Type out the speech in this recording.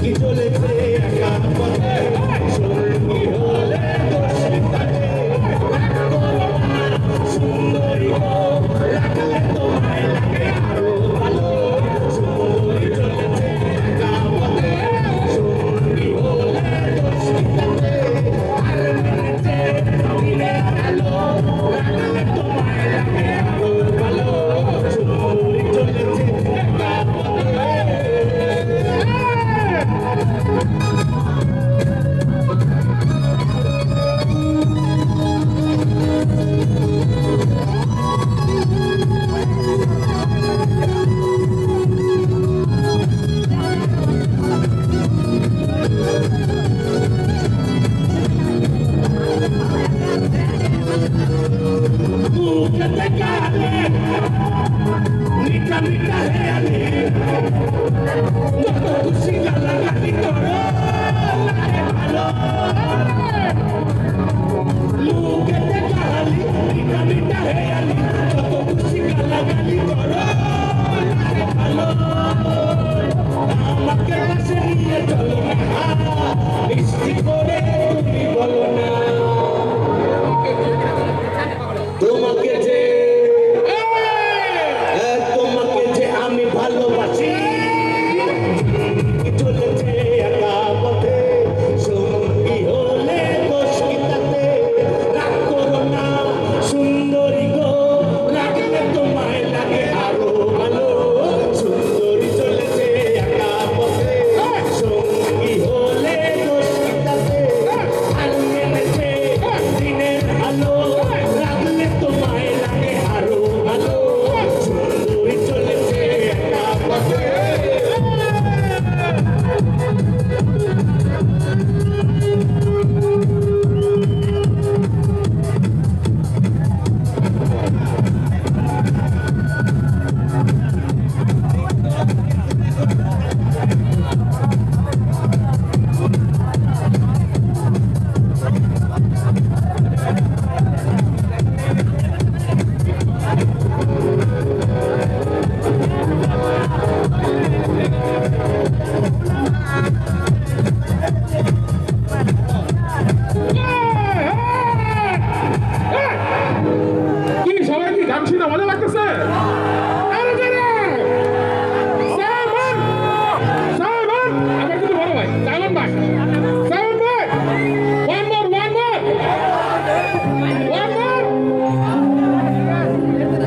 que yo le γίνεται καλή Νίκα νίκα χέλη Μόνο του σίγαλα τώρα Επαλό Λούκεται καλή Νίκα νίκα χέλη Μόνο του σίγαλα τώρα Επαλό Άμα και μας έγινε το λόγο Είσαι cuando vuelva a casar.